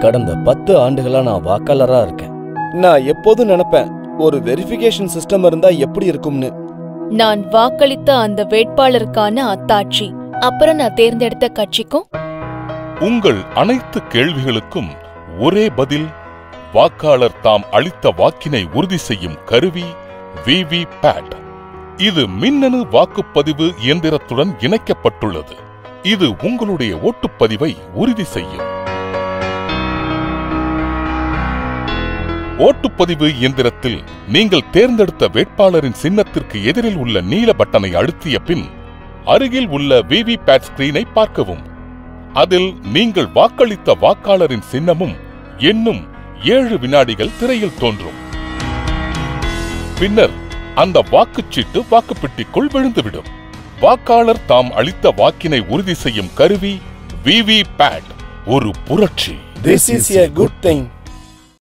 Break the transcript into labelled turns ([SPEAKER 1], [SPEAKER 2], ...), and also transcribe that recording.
[SPEAKER 1] கடந்த பத்து ஆண்டுகளா நான் வாக்காளரா இருக்கேன். நான் எப்போதும் நினைப்பேன் ஒரு வெரிஃபிகேஷன் சிஸ்டம் இருந்தா எப்படி இருக்கும்னு.
[SPEAKER 2] நான் வாக்களித்த அந்த வேட்பாளருக்கான அத்தாட்சி அப்புறம் நான் தேர்ந்தெடுத்த கட்சிக்கும்.
[SPEAKER 3] உங்கள் அனைத்து கேள்விகளுக்கும் ஒரே பதில் வாக்காளர் தாம் அளித்த வாக்கினை உறுதி செய்யும் கருவி விவி பேட் இது மின்னணு வாக்குப்பதிவு இயந்திரத்துடன் இணைக்கப்பட்டுள்ளது. இது உங்களுடைய ஓட்டுப்பதிவை உறுதி செய்யும். ஓட்டுப்பதிவு இயந்திரத்தில் நீங்கள் தேர்ந்தெடுத்த வேட்பாளரின் சின்னத்திற்கு எதிரில் உள்ள நீல பட்டனை அழுத்திய பின் அருகில் உள்ள விவி பேட் ஸ்கிரீனை பார்க்கவும். அதில் நீங்கள் வாக்களித்த வாக்காளரின் சின்னமும் இன்னும் ஏழு வினாடிகள் திரையில் தோன்றும். பின்னர் அந்த வாக்குச்சீட்டு வாக்குப்பெட்டிக்குள் விழுந்துவிடும். வாக்காளர் தாம் அளித்த வாக்கினை உறுதி செய்யும் கருவி விவி பேட் ஒரு புரட்சி.
[SPEAKER 1] This is a good thing